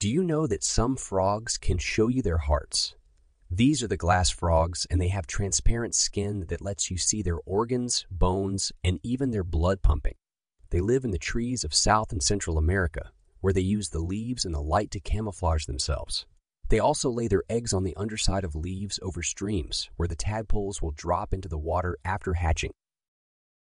Do you know that some frogs can show you their hearts? These are the glass frogs, and they have transparent skin that lets you see their organs, bones, and even their blood pumping. They live in the trees of South and Central America, where they use the leaves and the light to camouflage themselves. They also lay their eggs on the underside of leaves over streams, where the tadpoles will drop into the water after hatching.